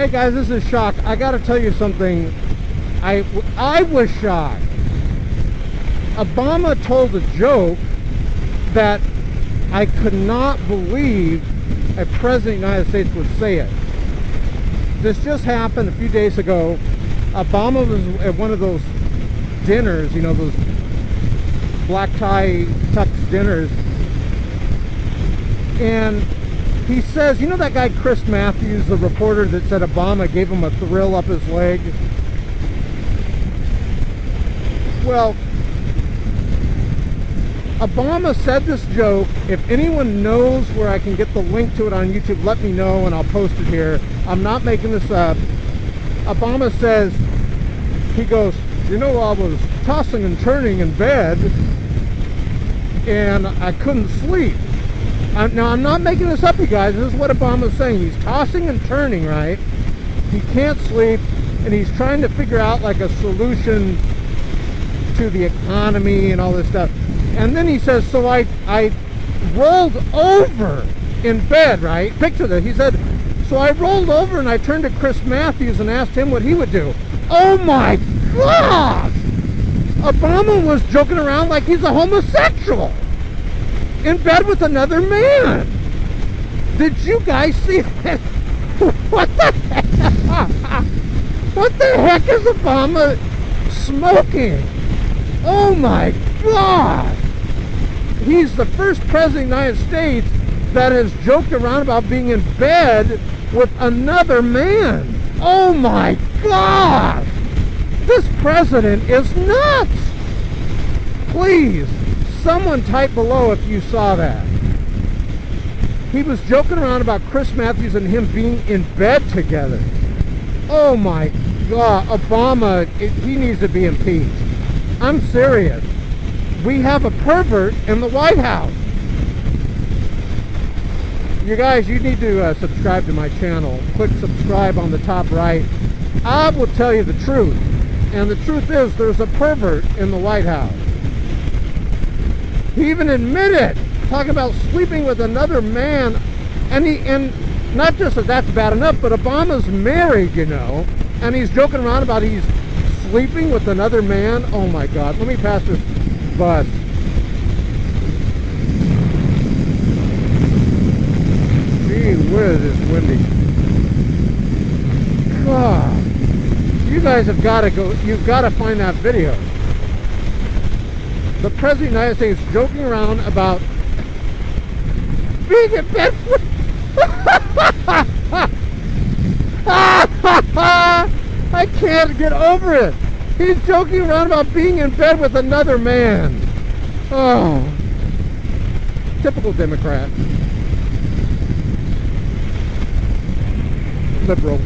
Hey guys, this is Shock. I got to tell you something. I I was shocked. Obama told a joke that I could not believe a president of the United States would say it. This just happened a few days ago. Obama was at one of those dinners, you know, those black tie tux dinners. And he says, you know that guy Chris Matthews, the reporter that said Obama gave him a thrill up his leg? Well, Obama said this joke. If anyone knows where I can get the link to it on YouTube, let me know and I'll post it here. I'm not making this up. Obama says, he goes, you know, I was tossing and turning in bed and I couldn't sleep. I'm, now, I'm not making this up, you guys. This is what Obama's saying. He's tossing and turning, right? He can't sleep and he's trying to figure out like a solution to the economy and all this stuff. And then he says, so I, I rolled over in bed, right? Picture that. He said, so I rolled over and I turned to Chris Matthews and asked him what he would do. Oh my God! Obama was joking around like he's a homosexual in bed with another man. Did you guys see? What the heck? What the heck is Obama smoking? Oh my God! He's the first president of the United States that has joked around about being in bed with another man. Oh my God! This president is nuts! Please, someone type below if you saw that. He was joking around about Chris Matthews and him being in bed together. Oh my God, Obama, it, he needs to be impeached. I'm serious. We have a pervert in the White House. You guys, you need to uh, subscribe to my channel. Click subscribe on the top right. I will tell you the truth. And the truth is, there's a pervert in the White House. He even admitted, talking about sleeping with another man, and he and not just that that's bad enough, but Obama's married, you know, and he's joking around about he's sleeping with another man. Oh my God! Let me pass this bus. Gee whiz, it's windy. God, you guys have got to go. You've got to find that video the President of the United States joking around about being in bed with... I can't get over it. He's joking around about being in bed with another man. Oh. Typical Democrat. Liberal.